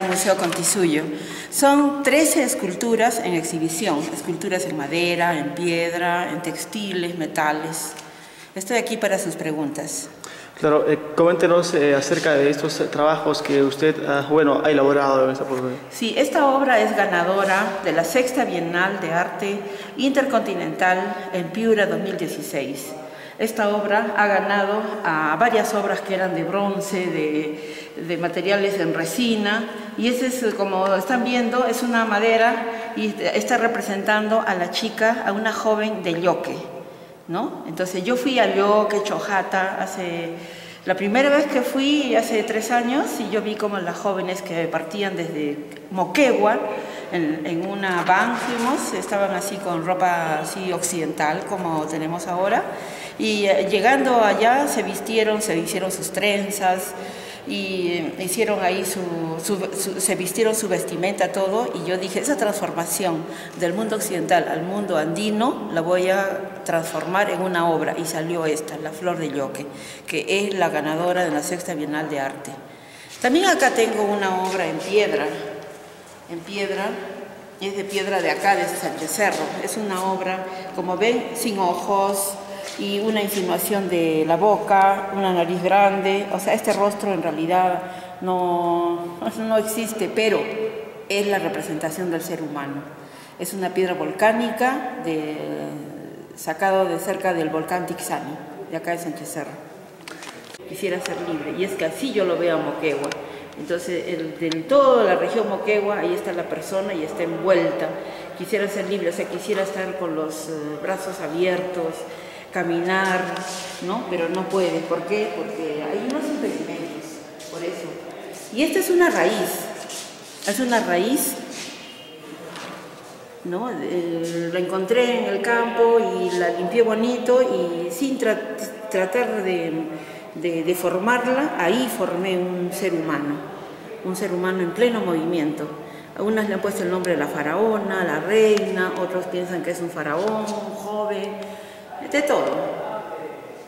Museo Contisuyo. Son 13 esculturas en exhibición, esculturas en madera, en piedra, en textiles, metales. Estoy aquí para sus preguntas. Claro, eh, coméntenos eh, acerca de estos trabajos que usted ah, bueno, ha elaborado en esta oportunidad. Sí, esta obra es ganadora de la Sexta Bienal de Arte Intercontinental en Piura 2016. Esta obra ha ganado a varias obras que eran de bronce, de, materiales en resina, y ese es, como están viendo, es una madera y está representando a la chica, a una joven de Yoque, ¿no? Entonces yo fui a Yoque, Chojata, hace... La primera vez que fui, hace tres años, y yo vi como las jóvenes que partían desde Moquegua, en, en una van fuimos, estaban así con ropa así occidental como tenemos ahora, y eh, llegando allá se vistieron, se hicieron sus trenzas y hicieron ahí su, se vistieron su vestimenta, todo, y yo dije, esa transformación del mundo occidental al mundo andino la voy a transformar en una obra, y salió esta, La Flor de Yoque, que es la ganadora de la Sexta Bienal de Arte. También acá tengo una obra en piedra, en piedra, es de piedra de acá, de Sánchez Cerro, es una obra, como ven, sin ojos, y una insinuación de la boca, una nariz grande, o sea, este rostro en realidad no, no existe, pero es la representación del ser humano. Es una piedra volcánica de, sacado de cerca del volcán Tixani, de acá de Sánchez Cerro. Quisiera ser libre, y es que así yo lo veo a Moquegua. Entonces, en toda la región Moquegua, ahí está la persona y está envuelta. Quisiera ser libre, o sea, quisiera estar con los eh, brazos abiertos, caminar, ¿no? Pero no puede. ¿Por qué? Porque hay unos impedimentos, por eso. Y esta es una raíz, es una raíz, ¿no? la encontré en el campo y la limpié bonito y sin tratar de, de, formarla, ahí formé un ser humano, un ser humano en pleno movimiento. Unas le han puesto el nombre de la faraona, la reina, otros piensan que es un faraón, un joven, de todo.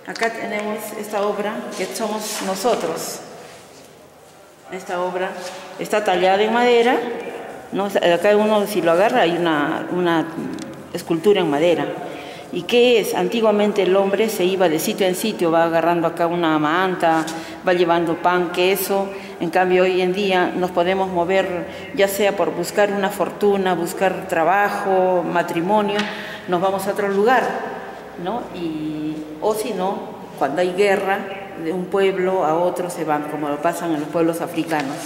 Acá tenemos esta obra que somos nosotros. Esta obra está tallada en madera. ¿no? Acá uno si lo agarra hay una, una escultura en madera. ¿Y qué es? Antiguamente el hombre se iba de sitio en sitio, va agarrando acá una manta, va llevando pan, queso. En cambio, hoy en día nos podemos mover, ya sea por buscar una fortuna, buscar trabajo, matrimonio, nos vamos a otro lugar. ¿No? Y, o si no, cuando hay guerra, de un pueblo a otro se van, como lo pasan en los pueblos africanos.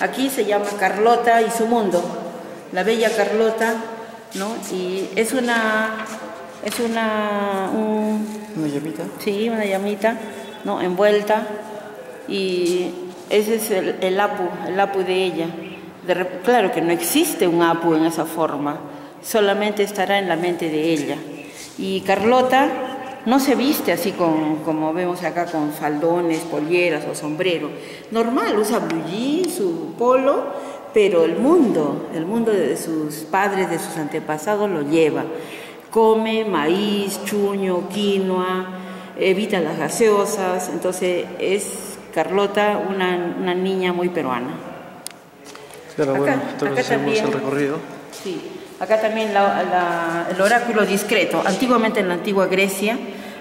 Aquí se llama Carlota y su mundo, la bella Carlota, ¿no? Y es una, es una, una llamita. Sí, una llamita, ¿no? Envuelta y ese es el, apu, el apu de ella. claro que no existe un apu en esa forma, solamente estará en la mente de ella. Y Carlota no se viste así con, como vemos acá con faldones, polleras o sombrero. Normal, usa blue su polo, pero el mundo, el mundo de sus padres, de sus antepasados lo lleva. Come maíz, chuño, quinoa, evita las gaseosas, entonces es Carlota una, niña muy peruana. Pero bueno, entonces el recorrido. Sí. Acá también el oráculo discreto. Antiguamente en la antigua Grecia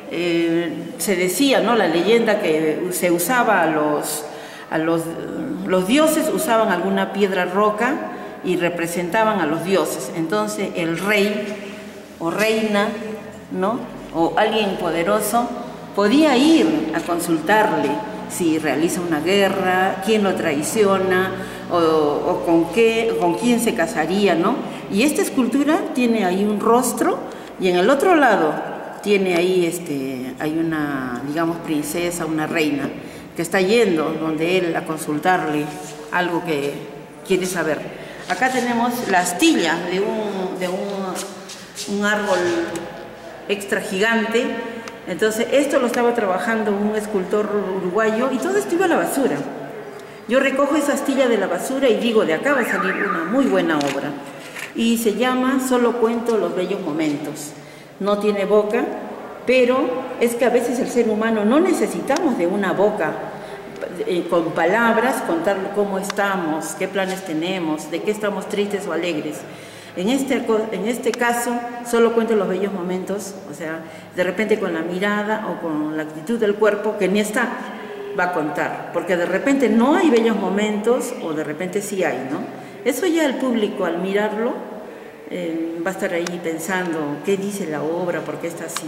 eh, se decía, ¿no? La leyenda que se usaba a los, a los, los dioses usaban alguna piedra roca y representaban a los dioses. Entonces el rey o reina, ¿no? O alguien poderoso podía ir a consultarle si realiza una guerra, quién lo traiciona o, con qué, con quién se casaría, ¿no? Y esta escultura tiene ahí un rostro y en el otro lado tiene ahí, este, hay una, digamos, princesa, una reina, que está yendo donde él a consultarle algo que quiere saber. Acá tenemos la astilla de un, de un, un árbol extra gigante. Entonces, esto lo estaba trabajando un escultor uruguayo y todo esto iba a la basura. Yo recojo esa astilla de la basura y digo, de acá va a salir una muy buena obra y se llama Solo cuento los bellos momentos. No tiene boca, pero es que a veces el ser humano no necesitamos de una boca eh, con palabras contar cómo estamos, qué planes tenemos, de qué estamos tristes o alegres. En este, en este caso, solo cuento los bellos momentos, o sea, de repente con la mirada o con la actitud del cuerpo, que ni está, va a contar, porque de repente no hay bellos momentos o de repente sí hay, ¿no? Eso ya el público al mirarlo eh, va a estar ahí pensando qué dice la obra, por qué está así.